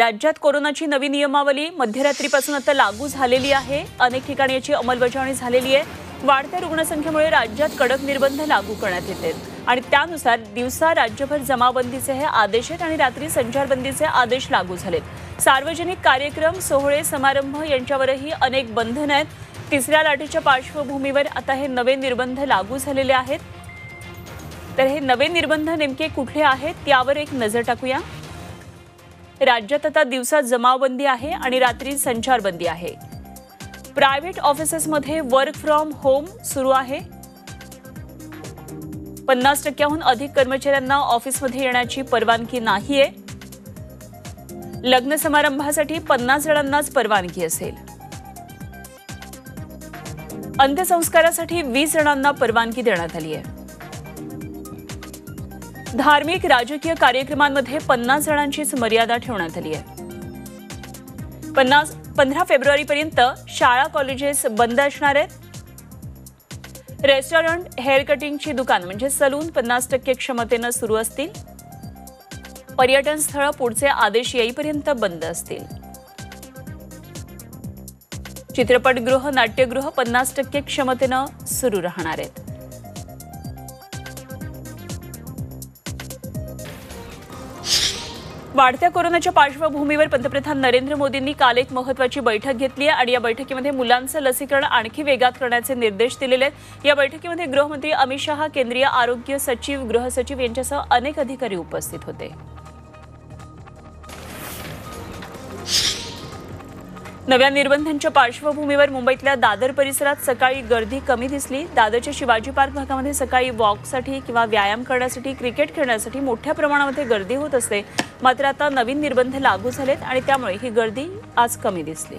राज्यात कोरोनाची नवी नियमावली मध्यरात्रीपासून आता लागू झालेली आहे. अनेक ठिकाणी याची अंमलबजावणी झालेली आहे. वाढत्या रुग्णसंख्येमुळे राज्यात कडक निर्बंध लागू करण्यात येते आणि त्यानुसार दिवसा राज्यभर जमाबंदीचे हे आदेश आहेत आणि रात्री संचारबंदीचे आदेश लागू झालेत. सार्वजनिक कार्यक्रम सोहळे समारंभ यांच्यावरही अनेक बंधनं आहेत. तिसऱ्या लाटेच्या पार्श्वभूमीवर आता हे नवे निर्बंध लागू झालेले आहेत. तर हे नवे निर्बंध नेमके कुठले आहेत? यावर एक नजर टाकूया. राज्यात आता दिवसा जमावबंदी आहे आणि रात्री संचारबंदी आहे. प्रायव्हेट ऑफिसेसमध्ये वर्क फ्रॉम होम सुरू आहे. पन्नास टक्क्याहून अधिक कर्मचाऱ्यांना ऑफिसमध्ये येण्याची परवानगी नाहीये. लग्न समारंभासाठी पन्नास जणांनाच परवानगी असेल. अंत्यसंस्कारासाठी वीस जणांना परवानगी देण्यात आली आहे धार्मिक राजकीय कार्यक्रमांमध्ये पन्नास जणांचीच मर्यादा ठेवण्यात आली आहे. पन्नास पंधरा फेब्रुवारीपर्यंत शाळा कॉलेजेस बंद असणार आहेत. रेस्टॉरंट हेअर कटिंगची दुकान म्हणजे सलून पन्नास टक्के क्षमतेनं सुरू असतील. पर्यटन स्थळं पुढचे आदेश येईपर्यंत बंद असतील. चित्रपटगृह नाट्यगृह पन्नास टक्के क्षमतेनं सुरू राहणार आहेत. वाढत्या कोरोनाच्या पार्श्वभूमीवर पंतप्रधान नरेंद्र मोदींनी काल एक महत्वाची बैठक घेतली आहे आणि या बैठकीमध्ये मुलांचं लसीकरण आणखी वेगात करण्याचे निर्देश दिलेले आहेत. या बैठकीमध्ये गृहमंत्री अमित शहा केंद्रीय आरोग्य सचिव गृहसचिव यांच्यासह अनेक अधिकारी उपस्थित होते. नव्या निर्बंधांच्या पार्श्वभूमीवर मुंबईतल्या दादर परिसरात सकाळी गर्दी कमी दिसली. दादरच्या शिवाजी पार्क भागामध्ये सकाळी वॉकसाठी किंवा व्यायाम करण्यासाठी क्रिकेट खेळण्यासाठी मोठ्या प्रमाणामध्ये गर्दी होत असते. मात्र आता नवीन निर्बंध लागू झालेत आणि त्यामुळे ही गर्दी आज कमी दिसली.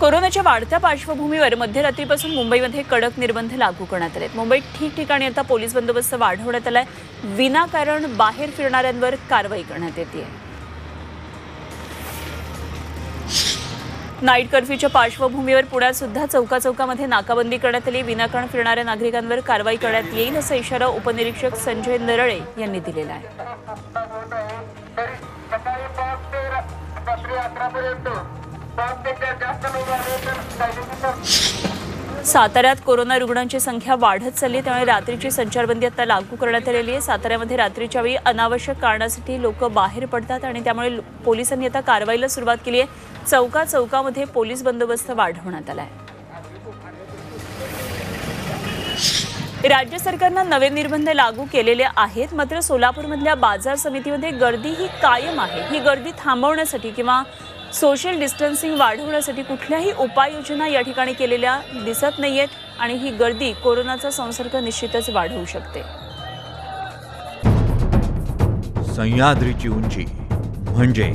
कोरोनाच्या वाढत्या पार्श्वभूमीवर मध्यरात्रीपासून मुंबईमध्ये कडक निर्बंध लागू करण्यात आले मुंबईत ठिकठिकाणी आता पोलीस बंदोबस्त वाढवण्यात आलाय. विनाकारण बाहेर फिरणाऱ्यांवर कारवाई करण्यात येते नाईट कर्फ्यूच्या पार्श्वभूमीवर पुण्यात सुद्धा चौका चौकामध्ये नाकाबंदी करण्यात आली. विनाकारण फिरणाऱ्या नागरिकांवर कारवाई करण्यात येईल असा इशारा उपनिरीक्षक संजय नरळे यांनी दिलेला आहे. साताऱ्यात कोरोना रुग्णांची संख्या वाढत चालली त्यामुळे रात्रीची संचारबंदी आता लागू करण्यात आलेली आहे. साताऱ्यामध्ये रात्रीच्या वेळी अनावश्यक कारणासाठी लोक बाहेर पडतात आणि त्यामुळे पोलिसांनी आता कारवाईला सुरुवात केली आहे. चौका चौकामध्ये पोलीस बंदोबस्त वाढवण्यात आला आहे राज्य सरकारनं नवे निर्बंध लागू केलेले आहेत मात्र सोलापूरमधल्या बाजार समितीमध्ये गर्दी ही कायम आहे. ही गर्दी थांबवण्यासाठी किंवा सोशल डिस्टन्सिंग वाढवण्यासाठी कुठल्याही उपाययोजना या ठिकाणी केलेल्या दिसत नाहीयेत आणि ही गर्दी कोरोनाचा संसर्ग निश्चितच वाढवू शकते. सह्याद्रीची उंची म्हणजे